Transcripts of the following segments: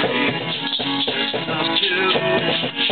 Thank you,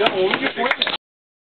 Lauren.